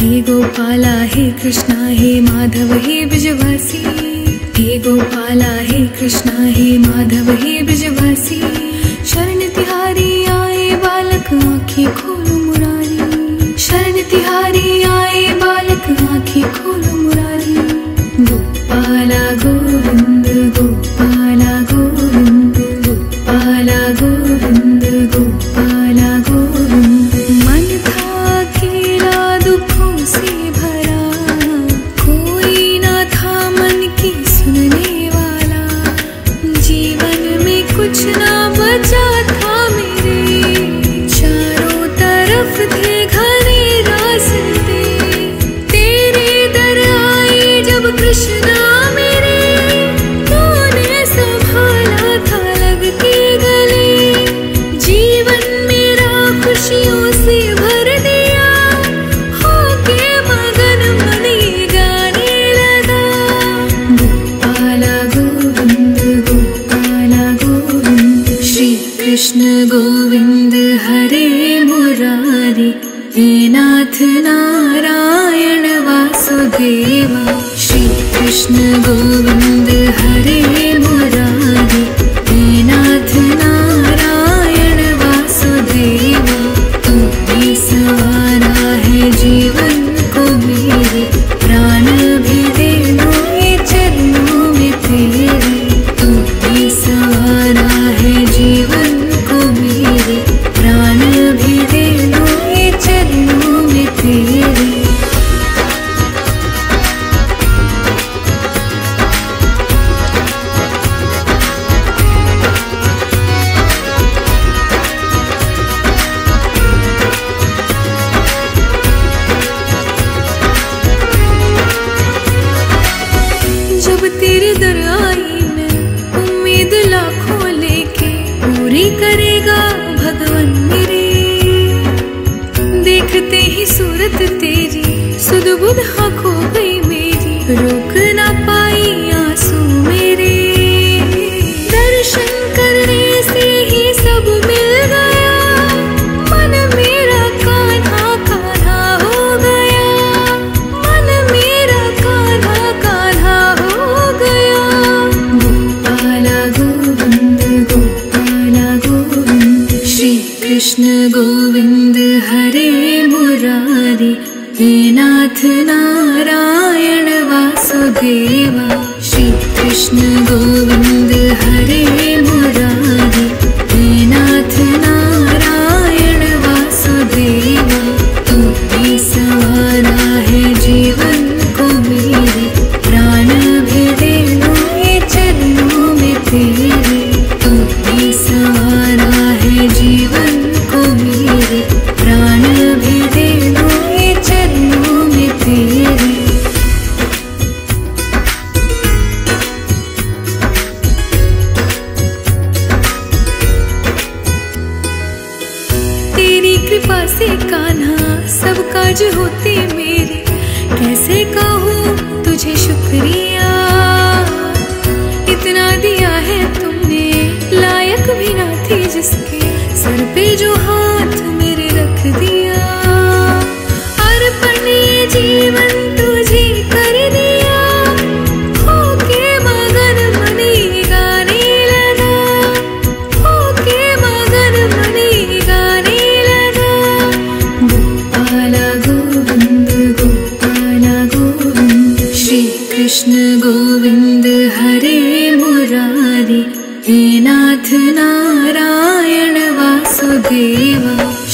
हे गोपाला, हे कृष्णा, हे माधव, हे ब्रजवासी। हे गोपाला, हे कृष्णा, हे माधव, हे ब्रजवासी। शरण तिहारी आए बालक, आँखें खोलो मुरारी। शरण तिहारी आए बालक, आँखें खोलो कृष्ण गोविंद हरे मुरारी हे नाथ नारायण वासुदेवा। श्री कृष्ण गोविंद हरे ही तेरी सुध बुध खो गई मेरी। रोक ना पाई आँसू मेरे। दर्शन करने से ही सब मिल गया। मन मेरा कान्हा कान्हा हो गया। मन मेरा कान्हा कान्हा हो गया। गोपाला गोविंद गोपाला गोविंद, श्री कृष्ण गोविंद। नाथ नारायण वासुदेवा श्रीकृष्ण गोविन्द हरे। सब होती मेरी। कैसे कहूँ तुझे शुक्रिया। इतना दिया है तुमने, लायक भी ना थी जिसके। सर पे जो हाथ हरि हे नाथ नारायण वासुदेव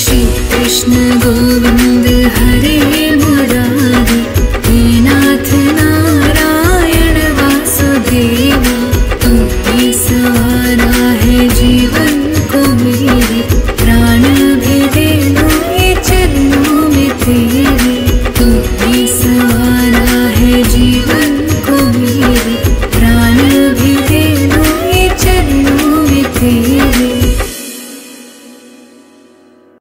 श्रीकृष्ण गोविन्द हरे मुरा।